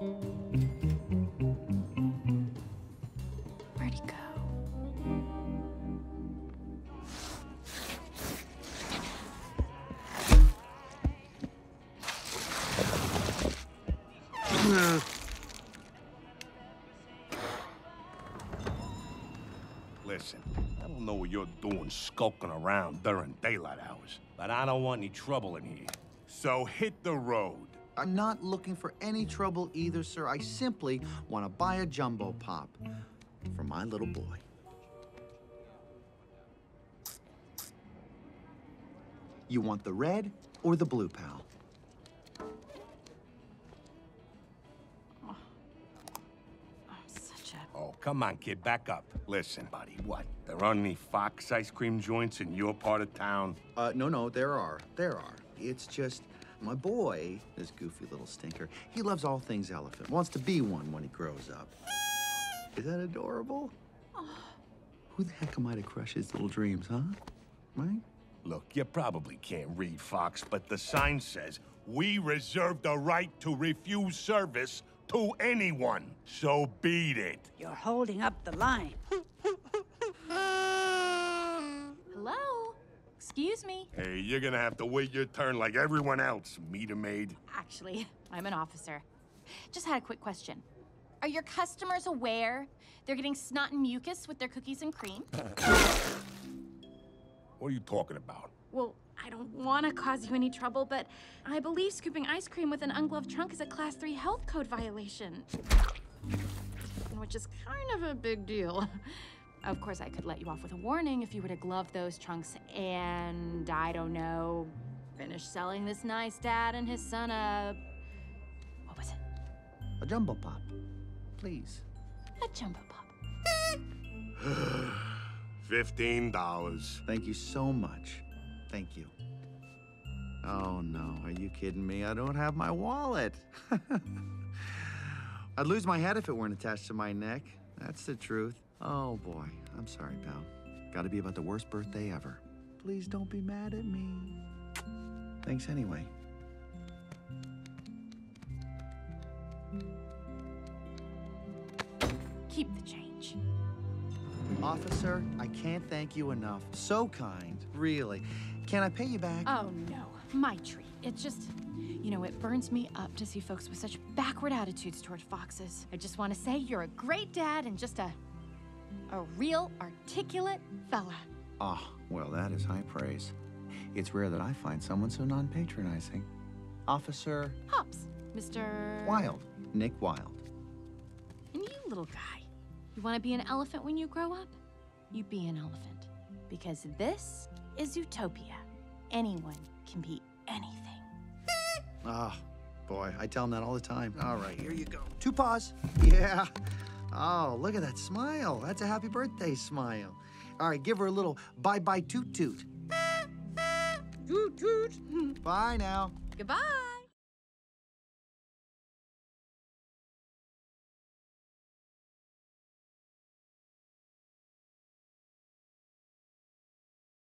Where'd he go? Listen, I don't know what you're doing skulking around during daylight hours, but I don't want any trouble in here. So hit the road. I'm not looking for any trouble either, sir. I simply want to buy a jumbo pop for my little boy. You want the red or the blue, pal? I'm such a. Oh, come on, kid, back up. Listen, buddy, what? There aren't any Fox ice cream joints in your part of town? Uh, no, no, there are. There are. It's just my boy, this goofy little stinker, he loves all things elephant, wants to be one when he grows up. Is that adorable? Oh. Who the heck am I to crush his little dreams, huh? Right? Look, you probably can't read Fox, but the sign says, We reserve the right to refuse service to anyone. So beat it. You're holding up the line. Hello? Excuse me. Hey, you're gonna have to wait your turn like everyone else, meter maid. Actually, I'm an officer. Just had a quick question. Are your customers aware they're getting snot and mucus with their cookies and cream? What are you talking about? Well, I don't want to cause you any trouble, but I believe scooping ice cream with an ungloved trunk is a Class 3 health code violation. Which is kind of a big deal. Of course, I could let you off with a warning if you were to glove those trunks and, I don't know, finish selling this nice dad and his son a. What was it? A jumbo pop, please. A jumbo pop. Fifteen dollars. Thank you so much. Thank you. Oh no, are you kidding me? I don't have my wallet. I'd lose my head if it weren't attached to my neck. That's the truth. Oh boy, I'm sorry, pal. Gotta be about the worst birthday ever. Please don't be mad at me. Thanks anyway. Keep the change. Officer, I can't thank you enough. So kind, really. Can I pay you back? Oh no, my treat. It's just, you know, it burns me up to see folks with such backward attitudes toward foxes. I just want to say you're a great dad and just a, a real articulate fella. Ah, well, that is high praise. It's rare that I find someone so non patronizing. Officer Hopps, Mr. Wilde, Nick Wilde. And you, little guy, you want to be an elephant when you grow up? You be an elephant. Because this is Zootopia. Anyone can be anything. Ah, boy, I tell him that all the time. All right, here you go. Two paws. Yeah. Oh, look at that smile. That's a happy birthday smile. All right, give her a little bye bye toot toot. toot toot. Bye now. Goodbye.